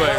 Goldberg.